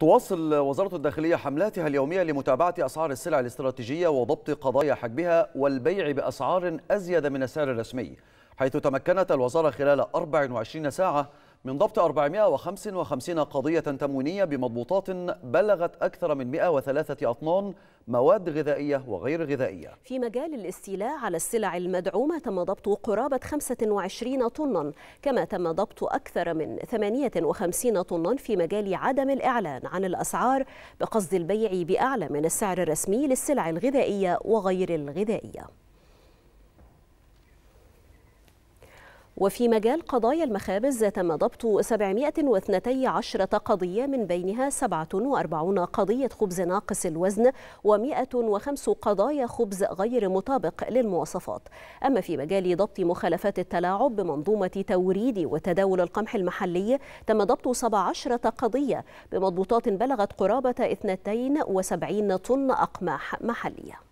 تواصل وزارة الداخلية حملاتها اليومية لمتابعة أسعار السلع الاستراتيجية وضبط قضايا حجبها والبيع بأسعار أزيد من السعر الرسمي حيث تمكنت الوزارة خلال 24 ساعة من ضبط 455 قضية تموينية بمضبوطات بلغت أكثر من 103 أطنان مواد غذائية وغير غذائية. في مجال الاستيلاء على السلع المدعومة تم ضبط قرابة 25 طنا كما تم ضبط أكثر من 58 طنا في مجال عدم الإعلان عن الأسعار بقصد البيع بأعلى من السعر الرسمي للسلع الغذائية وغير الغذائية. وفي مجال قضايا المخابز تم ضبط 712 قضية من بينها 47 قضية خبز ناقص الوزن و105 قضايا خبز غير مطابق للمواصفات. أما في مجال ضبط مخالفات التلاعب بمنظومة توريد وتداول القمح المحلي تم ضبط 17 قضية بمضبوطات بلغت قرابة 72 طن أقماح محلية.